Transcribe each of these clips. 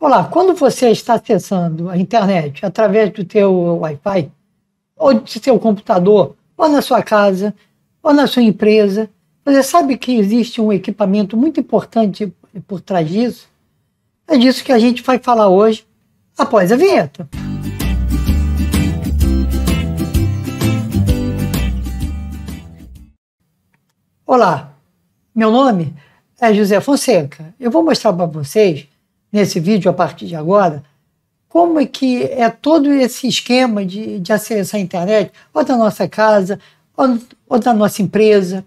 Olá, quando você está acessando a internet através do teu Wi-Fi, ou do seu computador, ou na sua casa, ou na sua empresa, você sabe que existe um equipamento muito importante por trás disso? É disso que a gente vai falar hoje, após a vinheta. Olá, meu nome é José Fonseca. Eu vou mostrar para vocês, nesse vídeo a partir de agora, como é que é todo esse esquema de, de acesso à internet, ou da nossa casa, ou, ou da nossa empresa,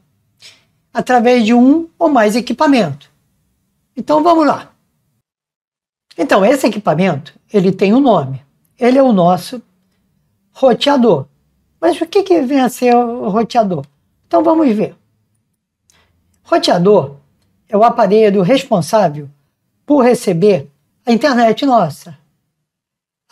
através de um ou mais equipamento. Então vamos lá. Então, esse equipamento, ele tem um nome. Ele é o nosso roteador. Mas o que, que vem a ser o roteador? Então vamos ver. Roteador é o aparelho responsável por receber a internet nossa.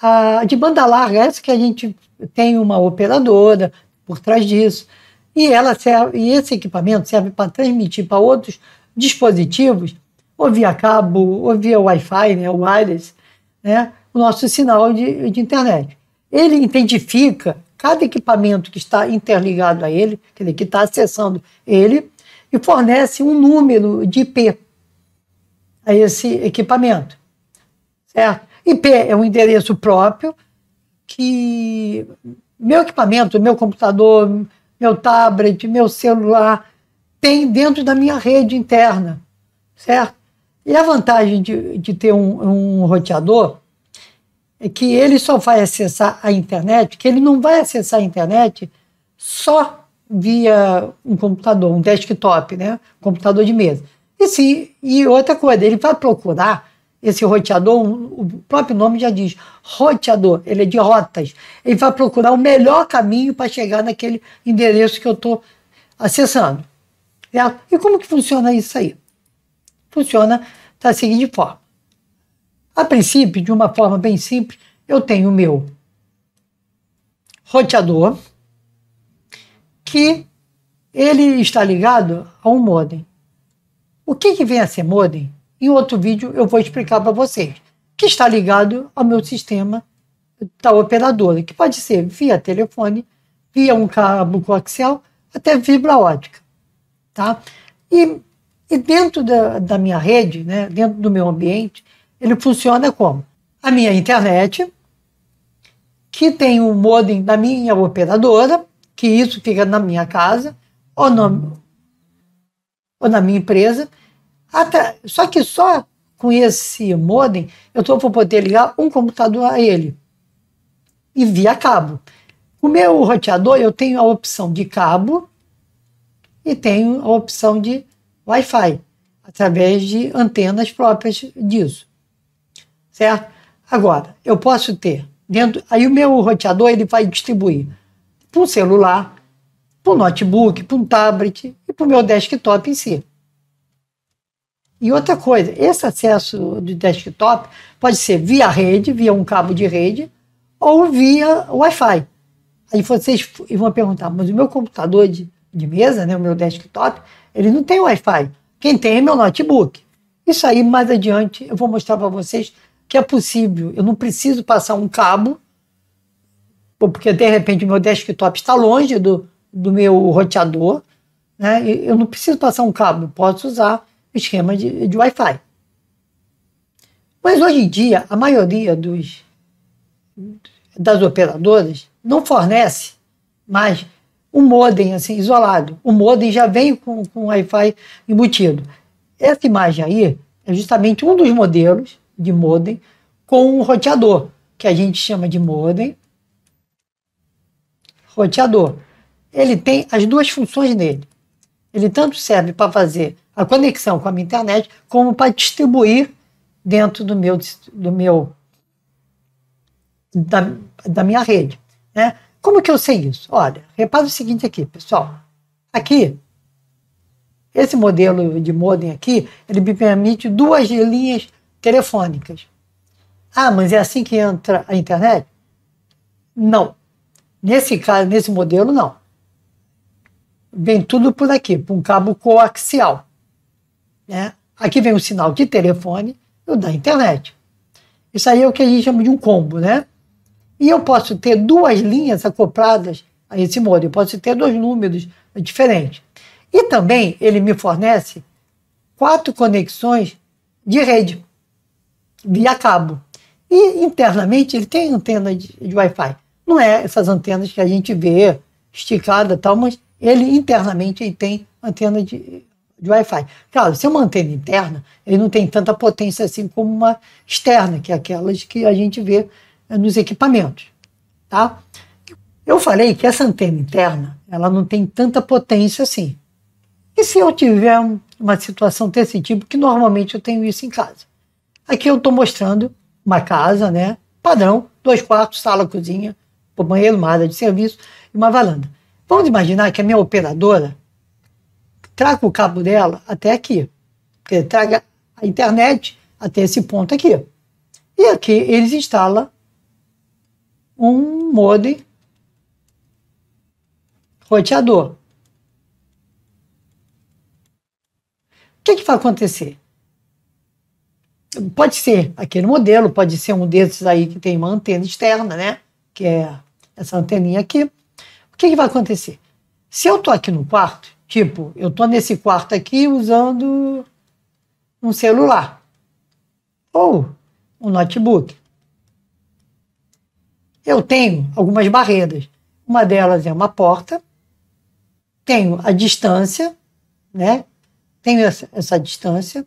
A de banda larga, essa que a gente tem uma operadora por trás disso, e ela serve, e esse equipamento serve para transmitir para outros dispositivos, ou via cabo, ou via Wi-Fi, né, wireless, né, o nosso sinal de, de internet. Ele identifica cada equipamento que está interligado a ele, que está acessando ele, e fornece um número de IP a esse equipamento. Certo? IP é um endereço próprio que meu equipamento, meu computador, meu tablet, meu celular tem dentro da minha rede interna, certo? E a vantagem de, de ter um, um roteador é que ele só vai acessar a internet, que ele não vai acessar a internet só via um computador, um desktop, né? Um computador de mesa. E, sim, e outra coisa, ele vai procurar esse roteador, o próprio nome já diz, roteador, ele é de rotas. Ele vai procurar o melhor caminho para chegar naquele endereço que eu estou acessando. Certo? E como que funciona isso aí? Funciona da seguinte forma. A princípio, de uma forma bem simples, eu tenho o meu roteador, que ele está ligado a um modem. O que, que vem a ser modem? Em outro vídeo eu vou explicar para vocês. Que está ligado ao meu sistema da operadora, que pode ser via telefone, via um cabo coaxial, até fibra ótica. Tá? E, e dentro da, da minha rede, né, dentro do meu ambiente, ele funciona como? A minha internet, que tem o um modem da minha operadora, que isso fica na minha casa ou, no, ou na minha empresa. Só que só com esse modem eu tô, vou poder ligar um computador a ele e via cabo. O meu roteador eu tenho a opção de cabo e tenho a opção de Wi-Fi através de antenas próprias disso, certo? Agora eu posso ter dentro, aí o meu roteador ele vai distribuir para um celular, para um notebook, para um tablet e para o meu desktop em si. E outra coisa, esse acesso de desktop pode ser via rede, via um cabo de rede, ou via Wi-Fi. Aí vocês vão perguntar, mas o meu computador de, de mesa, né, o meu desktop, ele não tem Wi-Fi. Quem tem é meu notebook. Isso aí, mais adiante, eu vou mostrar para vocês que é possível. Eu não preciso passar um cabo porque de repente o meu desktop está longe do, do meu roteador, né? eu não preciso passar um cabo, posso usar esquema de, de Wi-Fi. Mas hoje em dia, a maioria dos, das operadoras não fornece mais um modem assim, isolado. O modem já vem com, com Wi-Fi embutido. Essa imagem aí é justamente um dos modelos de modem com um roteador, que a gente chama de modem roteador. Ele tem as duas funções nele. Ele tanto serve para fazer a conexão com a minha internet, como para distribuir dentro do meu, do meu da, da minha rede. Né? Como que eu sei isso? Olha, repara o seguinte aqui, pessoal. Aqui, esse modelo de modem aqui, ele me permite duas linhas telefônicas. Ah, mas é assim que entra a internet? Não. Nesse caso, nesse modelo, não. Vem tudo por aqui, por um cabo coaxial. Né? Aqui vem o sinal de telefone e o da internet. Isso aí é o que a gente chama de um combo, né? E eu posso ter duas linhas acopladas a esse modem, eu posso ter dois números diferentes. E também ele me fornece quatro conexões de rede via cabo. E internamente ele tem antena de, de Wi-Fi. Não é essas antenas que a gente vê esticada tal, mas ele internamente ele tem antena de, de Wi-Fi. Claro, se é uma antena interna, ele não tem tanta potência assim como uma externa, que é aquelas que a gente vê nos equipamentos. Tá? Eu falei que essa antena interna ela não tem tanta potência assim. E se eu tiver uma situação desse tipo, que normalmente eu tenho isso em casa? Aqui eu estou mostrando uma casa, né? Padrão, dois quartos, sala, cozinha, banheiro, uma área de serviço e uma varanda. Vamos imaginar que a minha operadora traga o cabo dela até aqui. Traga a internet até esse ponto aqui. E aqui eles instalam um modem roteador. O que, que vai acontecer? Pode ser aquele modelo, pode ser um desses aí que tem uma antena externa, né? Que é essa anteninha aqui. O que, que vai acontecer? Se eu estou aqui no quarto, tipo, eu estou nesse quarto aqui usando um celular ou um notebook. Eu tenho algumas barreiras. Uma delas é uma porta, tenho a distância, né? Tenho essa, essa distância.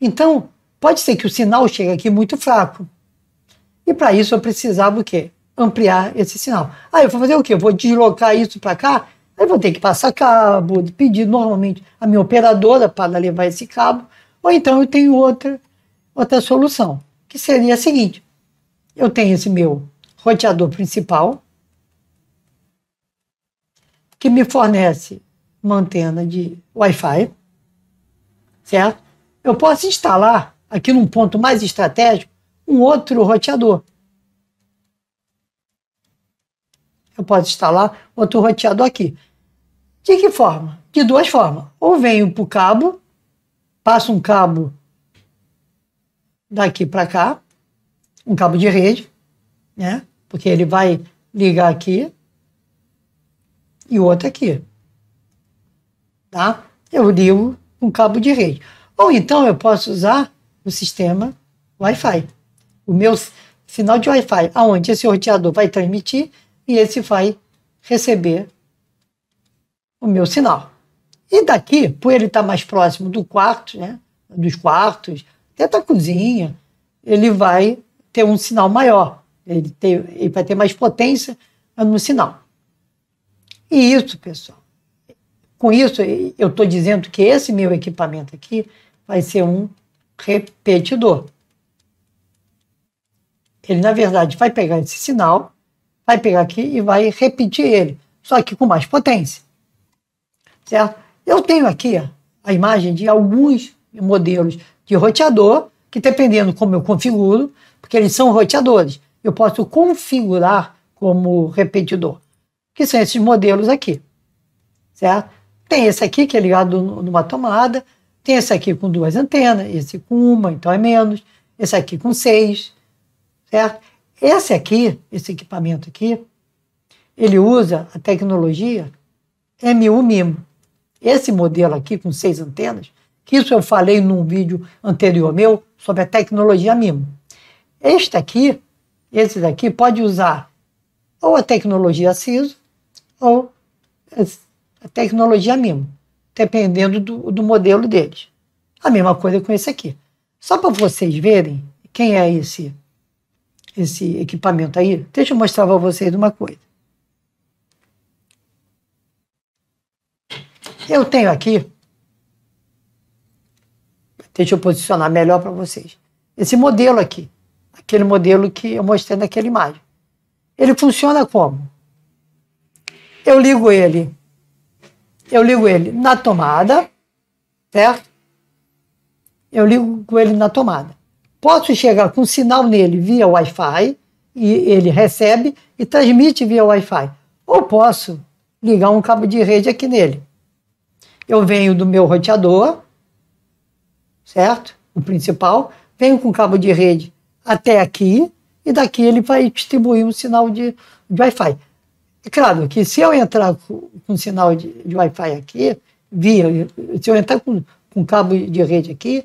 Então, Pode ser que o sinal chegue aqui muito fraco. E para isso eu precisava o quê? Ampliar esse sinal. Aí eu vou fazer o quê? Eu vou deslocar isso para cá, aí vou ter que passar cabo, pedir normalmente a minha operadora para levar esse cabo, ou então eu tenho outra, outra solução, que seria a seguinte: eu tenho esse meu roteador principal, que me fornece uma antena de Wi-Fi, certo? Eu posso instalar aqui num ponto mais estratégico, um outro roteador. Eu posso instalar outro roteador aqui. De que forma? De duas formas. Ou venho para o cabo, passo um cabo daqui para cá, um cabo de rede, né? Porque ele vai ligar aqui e o outro aqui. Tá? Eu ligo um cabo de rede. Ou então eu posso usar o sistema Wi-Fi. O meu sinal de Wi-Fi, aonde esse roteador vai transmitir e esse vai receber o meu sinal. E daqui, por ele estar mais próximo do quarto, né, dos quartos, até da cozinha, ele vai ter um sinal maior. Ele, tem, ele vai ter mais potência no sinal. E isso, pessoal, com isso eu estou dizendo que esse meu equipamento aqui vai ser um repetidor. Ele, na verdade, vai pegar esse sinal, vai pegar aqui e vai repetir ele, só que com mais potência. Certo? Eu tenho aqui a imagem de alguns modelos de roteador, que dependendo como eu configuro, porque eles são roteadores, eu posso configurar como repetidor, que são esses modelos aqui. Certo? Tem esse aqui que é ligado numa tomada, tem esse aqui com duas antenas, esse com uma, então é menos. Esse aqui com seis, certo? Esse aqui, esse equipamento aqui, ele usa a tecnologia MU MIMO. Esse modelo aqui com seis antenas, que isso eu falei num vídeo anterior meu sobre a tecnologia MIMO. Este aqui, esse daqui, pode usar ou a tecnologia CISO ou a tecnologia MIMO dependendo do, do modelo deles. A mesma coisa com esse aqui. Só para vocês verem quem é esse, esse equipamento aí, deixa eu mostrar para vocês uma coisa. Eu tenho aqui, deixa eu posicionar melhor para vocês, esse modelo aqui, aquele modelo que eu mostrei naquela imagem. Ele funciona como? Eu ligo ele eu ligo ele na tomada, certo? Eu ligo com ele na tomada. Posso chegar com sinal nele via Wi-Fi e ele recebe e transmite via Wi-Fi. Ou posso ligar um cabo de rede aqui nele. Eu venho do meu roteador, certo? O principal, venho com cabo de rede até aqui, e daqui ele vai distribuir um sinal de, de Wi-Fi. É claro que se eu entrar com, com sinal de, de Wi-Fi aqui, via, se eu entrar com, com cabo de rede aqui,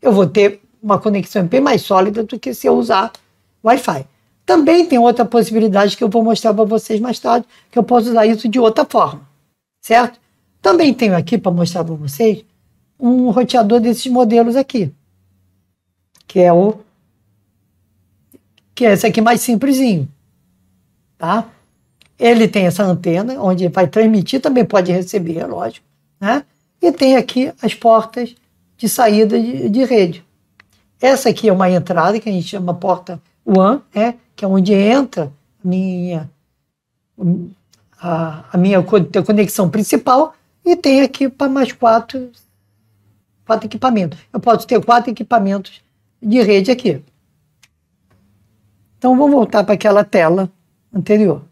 eu vou ter uma conexão bem mais sólida do que se eu usar Wi-Fi. Também tem outra possibilidade que eu vou mostrar para vocês mais tarde, que eu posso usar isso de outra forma, certo? Também tenho aqui para mostrar para vocês um roteador desses modelos aqui, que é o que é esse aqui mais simplesinho, tá? Ele tem essa antena, onde vai transmitir, também pode receber, é lógico, né? E tem aqui as portas de saída de, de rede. Essa aqui é uma entrada, que a gente chama porta WAN, é, que é onde entra minha, a, a minha conexão principal, e tem aqui para mais quatro, quatro equipamentos. Eu posso ter quatro equipamentos de rede aqui. Então, vou voltar para aquela tela anterior.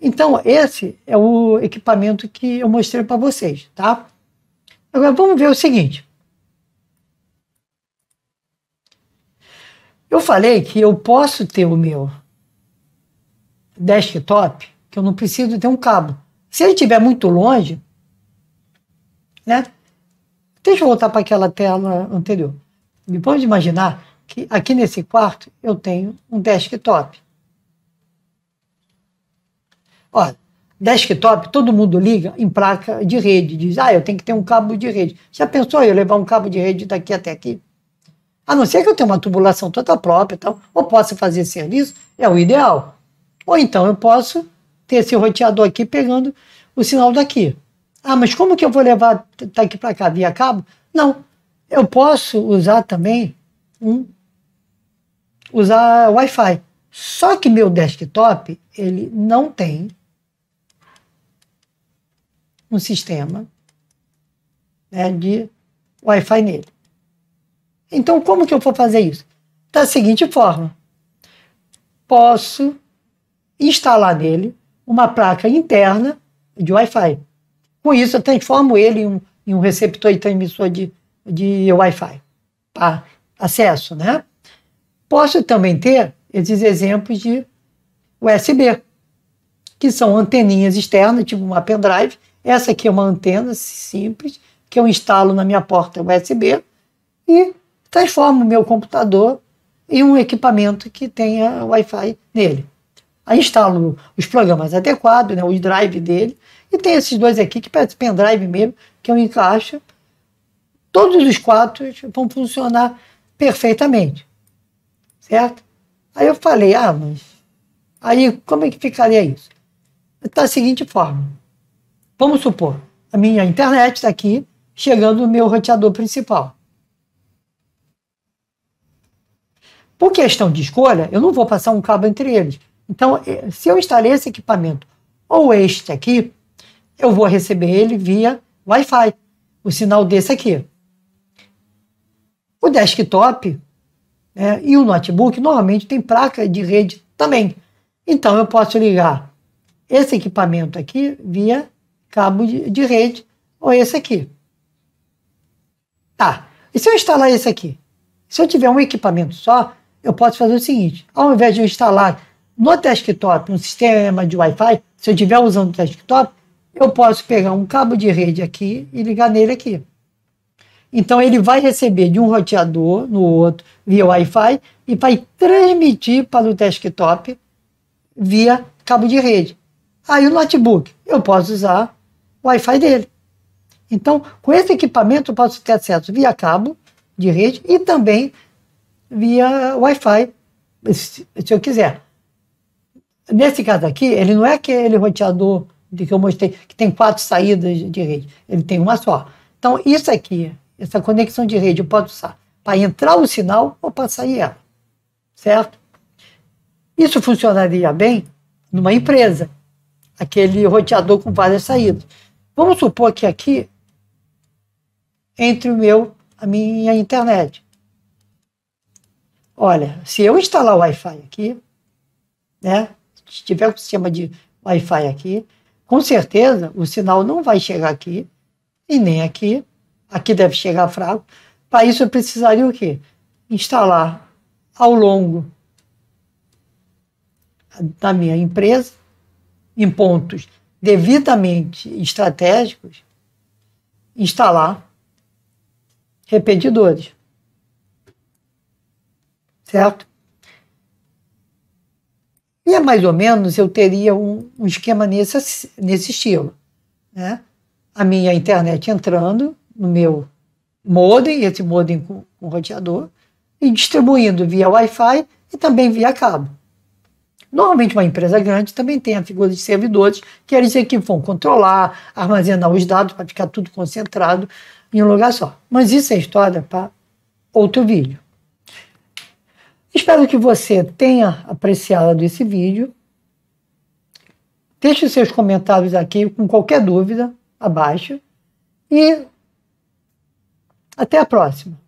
Então, esse é o equipamento que eu mostrei para vocês, tá? Agora, vamos ver o seguinte. Eu falei que eu posso ter o meu desktop, que eu não preciso ter um cabo. Se ele estiver muito longe, né? Deixa eu voltar para aquela tela anterior. Me pode imaginar que aqui nesse quarto eu tenho um desktop. Olha, desktop, todo mundo liga em placa de rede, diz, ah, eu tenho que ter um cabo de rede. Já pensou eu levar um cabo de rede daqui até aqui? A não ser que eu tenha uma tubulação toda própria, então, ou possa fazer serviço, é o ideal. Ou então eu posso ter esse roteador aqui pegando o sinal daqui. Ah, mas como que eu vou levar daqui para cá via cabo? Não, eu posso usar também um usar Wi-Fi. Só que meu desktop, ele não tem um sistema né, de Wi-Fi nele. Então, como que eu vou fazer isso? Da seguinte forma: posso instalar nele uma placa interna de Wi-Fi. Com isso, eu transformo ele em um, em um receptor e transmissor de, de Wi-Fi para acesso, né? Posso também ter esses exemplos de USB, que são anteninhas externas, tipo uma pendrive. Essa aqui é uma antena simples, que eu instalo na minha porta USB e transformo o meu computador em um equipamento que tenha Wi-Fi nele. Instalo os programas adequados, né, os drive dele, e tem esses dois aqui que parece pendrive mesmo, que eu encaixo. Todos os quatro vão funcionar perfeitamente certo? Aí eu falei, ah, mas aí como é que ficaria isso? Da seguinte forma, vamos supor, a minha internet está aqui, chegando no meu roteador principal. Por questão de escolha, eu não vou passar um cabo entre eles. Então, eh, se eu instalei esse equipamento ou este aqui, eu vou receber ele via Wi-Fi, o sinal desse aqui. O desktop é, e o notebook normalmente tem placa de rede também. Então eu posso ligar esse equipamento aqui via cabo de, de rede ou esse aqui. Tá. E se eu instalar esse aqui? Se eu tiver um equipamento só, eu posso fazer o seguinte: ao invés de eu instalar no desktop um sistema de Wi-Fi, se eu estiver usando o desktop, eu posso pegar um cabo de rede aqui e ligar nele aqui. Então ele vai receber de um roteador no outro via Wi-Fi e vai transmitir para o desktop via cabo de rede. Aí o notebook, eu posso usar o Wi-Fi dele. Então, com esse equipamento eu posso ter acesso via cabo de rede e também via Wi-Fi, se, eu quiser. Nesse caso aqui, ele não é aquele roteador de que eu mostrei, que tem quatro saídas de rede. Ele tem uma só. Então, isso aqui essa conexão de rede eu posso usar para entrar o sinal ou para sair ela, certo? Isso funcionaria bem numa empresa, aquele roteador com várias saídas. Vamos supor que aqui entre o meu a minha internet. Olha, se eu instalar o Wi-Fi aqui, né, se tiver um sistema de Wi-Fi aqui, com certeza o sinal não vai chegar aqui e nem aqui, aqui deve chegar fraco. Para isso eu precisaria o quê? Instalar ao longo da minha empresa, em pontos devidamente estratégicos, instalar repetidores. Certo? E é mais ou menos eu teria um, um esquema nesse, nesse estilo. Né? A minha internet entrando no meu modem, esse modem com, com roteador, e distribuindo via Wi-Fi e também via cabo. Normalmente, uma empresa grande também tem a figura de servidores, que eles é que vão controlar, armazenar os dados para ficar tudo concentrado em um lugar só. Mas isso é história para outro vídeo. Espero que você tenha apreciado esse vídeo. Deixe seus comentários aqui com qualquer dúvida abaixo. E até a próxima.